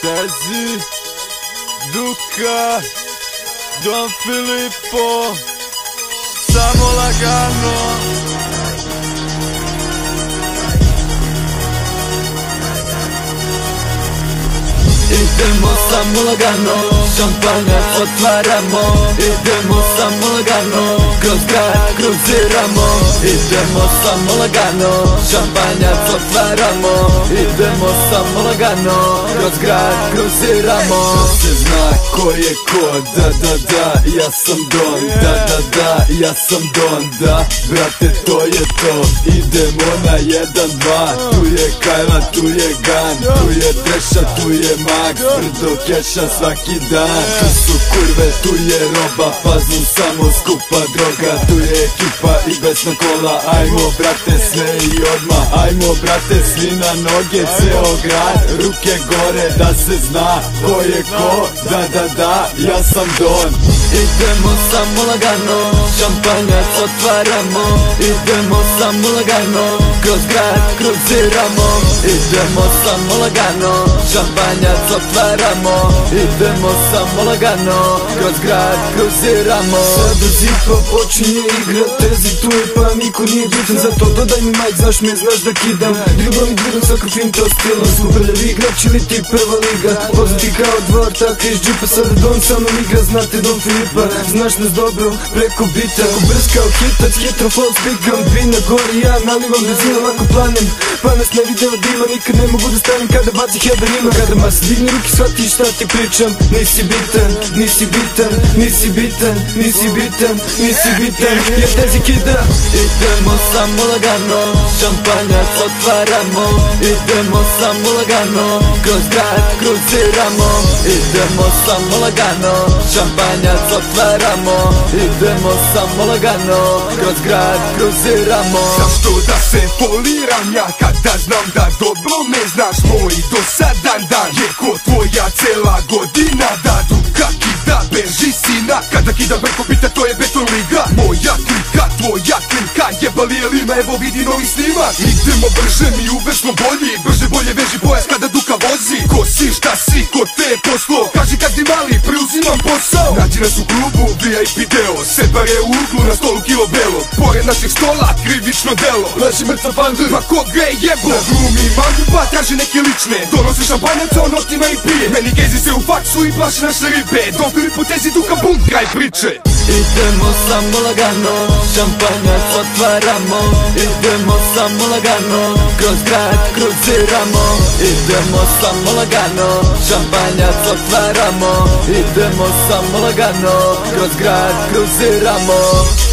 Tezi Duka Don Filippo Samo lagano. Idemo samo lagano Šampanjac otvaramo Idemo samo lagano Kroz grad kruziramo Idemo samo lagano Šampanjac otvaramo Idemo samo lagano Kroz grad kruziramo. Se zna ko je ko Da da da ja sam Don Da da ja sam Don Da brate to je to. Idemo na jedan dva Tu je Kajla tu je Gan Tu je Deša tu je Max. Brdo keša svaki dan. Tu su kurve tu je roba Fazom samo skupa droga. Tu je ekipa i besna kola. Ajmo brate sve i odmah. Ajmo brate svi na noge Ceo grad. Ruke gore Da se zna ko je ko. Da da da ja sam Don Idemo samo lagano Šampanjac otvaramo. Idemo samo lagano Kroz grad kruziramo Idemo samo lagano Šampanjac otvaramo Idemo samo lagano Kroz grad kruziramo Sada zipa počinje igra Tezi tu je pa niko nije bitan Zato dodaj mi majk, znaš me, znaš da kidam Dribam i dviram svaka finta stila Smo prljavi igrač ili ti prva liga Poznati kao dvor, tako iz džipa Sada Don sa mnom igra, znate Don Filipa Znaš nas dobro, preko bita Ko brz kao hitac, hitro flow spikam Vina gori, ja nalivam benzina, lako planem Pa nas ne video dima, nikad ne mogu da stanem. Kada baci header ima Kada mas digne ruki, shvati šta ti pričam. Nisi bitan, nisi bitan, nisi bitan, nisi bitan, nisi bitan. Jer tezi kida Idemo samo lagano. Šampanjac otvaramo Idemo samo lagano. Kroz grad kruziramo Idemo samo lagano. Šampanjac otvaramo Idemo samo lagano. Kroz grad kruziramo Zašto da se foliram ja kada znam da dobro me znaš Moj dosadan dan je ko tvoja cela godina. Da dukaki da beži sina. Kada kida preko pita to je beton liga. Moja klika, tvoja klika Jebali je lima, evo vidi novi snimak. Idemo brže, mi uvek smo bolji. Brže bolje veži pojas kada duka vozi. Ko si, šta si, ko te poslo Kaži kad ti mali, preuzimam posao Nađi nas u klubu, VIP deo. Sebar je u uglu, na stolu kilo belo. Pored našeg stola, krivično delo. Leži mrtva pandur, pa koga je jebo? Na glumi mangu, pa traži neke lične. Donosi šampanjac, on otima i pije. Meni gezi se u faksu i plaši naše ribe. Don Filipu tezi duka bum, kraj priče. Idemo samo lagano Šampanjac otvaramo. Idemo samo lagano Kroz grad kruziramo. Idemo samo lagano Šampanjac otvaramo. Idemo samo lagano Kroz grad kruziramo